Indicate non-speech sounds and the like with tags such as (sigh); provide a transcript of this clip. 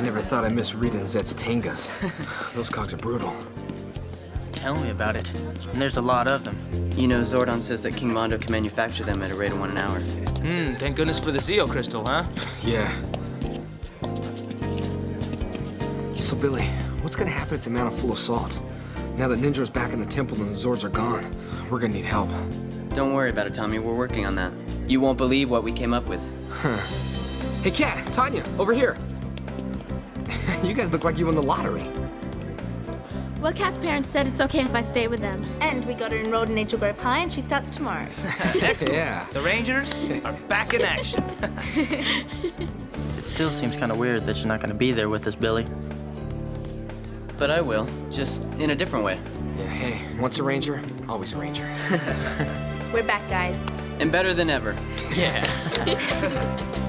I never thought I'd miss Rita and Zedd's Tengas. (laughs) Those cogs are brutal. Tell me about it. And there's a lot of them. You know, Zordon says that King Mondo can manufacture them at a rate of one an hour. Hmm, thank goodness for the Zeo crystal, huh? (sighs) Yeah. So, Billy, what's gonna happen if the mount a full assault? Now that Ninjor's back in the temple and the Zords are gone, we're gonna need help. Don't worry about it, Tommy. We're working on that. You won't believe what we came up with. Huh. Hey, Kat, Tanya, over here. You guys look like you won the lottery. Well, Kat's parents said it's okay if I stay with them. And we got her enrolled in Angel Grove High, and she starts tomorrow. (laughs) Excellent. Yeah. The Rangers are back in action. (laughs) It still seems kind of weird that you're not going to be there with us, Billy. But I will, just in a different way. Yeah, hey, once a ranger, always a ranger. We're back, guys. And better than ever. (laughs) Yeah.